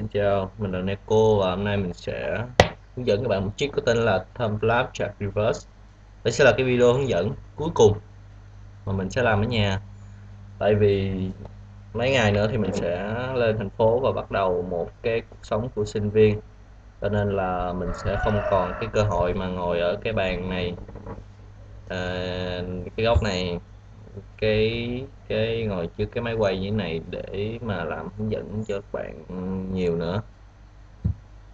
Xin chào, mình là Neko và hôm nay mình sẽ hướng dẫn các bạn một chiếc có tên là Thumb Flap Track Reverse. Đây sẽ là cái video hướng dẫn cuối cùng mà mình sẽ làm ở nhà. Tại vì mấy ngày nữa thì mình sẽ lên thành phố và bắt đầu một cái cuộc sống của sinh viên. Cho nên là mình sẽ không còn cái cơ hội mà ngồi ở cái bàn này, à, cái góc này cái cái ngồi trước cái máy quay như thế này để mà làm hướng dẫn cho các bạn nhiều nữa.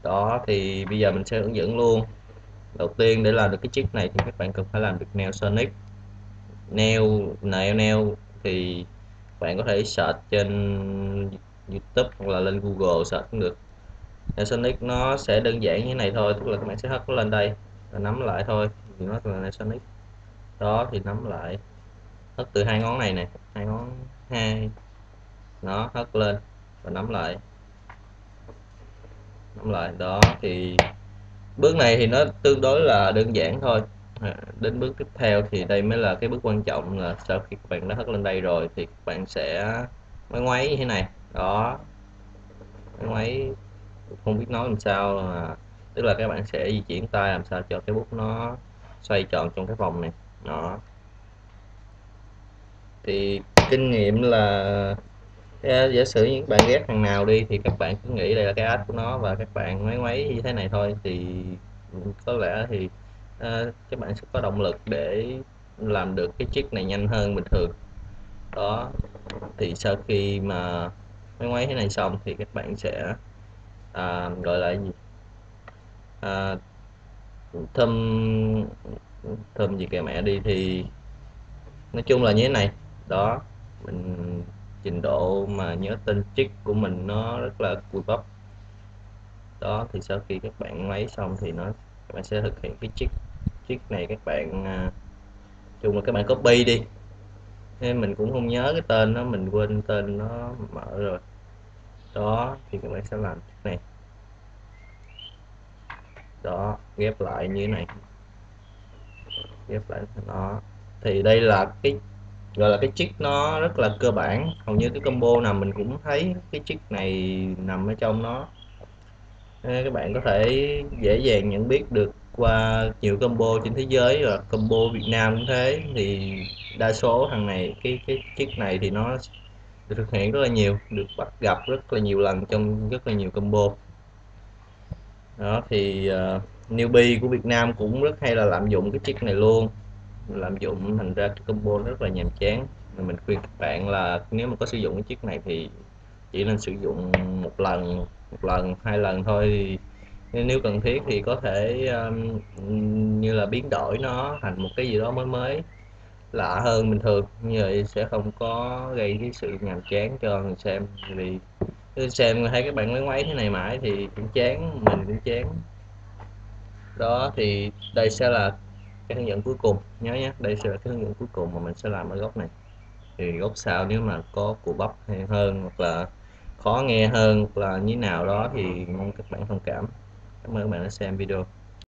Đó, thì bây giờ mình sẽ hướng dẫn luôn. Đầu tiên để làm được cái chiếc này thì các bạn cần phải làm được nail sonic. Nail nail nail thì bạn có thể search trên youtube hoặc là lên google search cũng được. Nail sonic nó sẽ đơn giản như thế này thôi, tức là các bạn sẽ hất lên đây và nắm lại thôi. Thì nó là nail sonic. Đó, thì nắm lại hất từ hai ngón này nè hai ngón hai nó hất lên và nắm lại. Nắm lại đó thì bước này thì nó tương đối là đơn giản thôi. À, đến bước tiếp theo thì đây mới là cái bước quan trọng là sau khi các bạn đã hất lên đây rồi thì các bạn sẽ máy ngoáy như thế này đó. Máy ngoáy không biết nói làm sao mà tức là các bạn sẽ di chuyển tay làm sao cho cái bút nó xoay tròn trong cái vòng này đó thì kinh nghiệm là giả sử những bạn ghét thằng nào đi thì các bạn cứ nghĩ đây là cái ad của nó và các bạn máy máy như thế này thôi. Thì có lẽ thì uh, các bạn sẽ có động lực để làm được cái chiếc này nhanh hơn bình thường. Đó thì sau khi mà máy máy thế này xong thì các bạn sẽ à, gọi là gì? À, thâm thâm gì kìa mẹ đi thì nói chung là như thế này đó mình trình độ mà nhớ tên chiếc của mình nó rất là cùi bắp. Đó thì sau khi các bạn lấy xong thì nó các bạn sẽ thực hiện cái chiếc chiếc này các bạn à, chung là các bạn copy đi. Nên mình cũng không nhớ cái tên nó mình quên tên nó mở rồi. Đó thì các bạn sẽ làm trích này. Đó ghép lại như thế này. Ghép lại nó. Thì đây là cái gọi là cái chiếc nó rất là cơ bản. Hầu như cái combo nào mình cũng thấy cái chiếc này nằm ở trong nó. Nên các bạn có thể dễ dàng nhận biết được qua nhiều combo trên thế giới và combo Việt Nam cũng thế. Thì đa số thằng này cái cái chiếc này thì nó được thực hiện rất là nhiều được bắt gặp rất là nhiều lần trong rất là nhiều combo. Đó thì uh, newbie của Việt Nam cũng rất hay là lạm dụng cái chiếc này luôn lạm dụng thành ra cái combo rất là nhàm chán. Mình khuyên các bạn là nếu mà có sử dụng cái chiếc này thì chỉ nên sử dụng một lần một lần hai lần thôi. Nếu cần thiết thì có thể um, như là biến đổi nó thành một cái gì đó mới mới lạ hơn bình thường. Như vậy sẽ không có gây cái sự nhàm chán cho người xem. Vì xem thấy các bạn lấy máy thế này mãi thì cũng chán mình cũng chán. Đó thì đây sẽ là cái hướng dẫn cuối cùng. Nhớ nhé, đây sẽ là cái hướng dẫn cuối cùng mà mình sẽ làm ở góc này. Thì góc sau nếu mà có cụ bắp hay hơn hoặc là khó nghe hơn hoặc là như nào đó thì mong các bạn thông cảm. Cảm ơn các bạn đã xem video.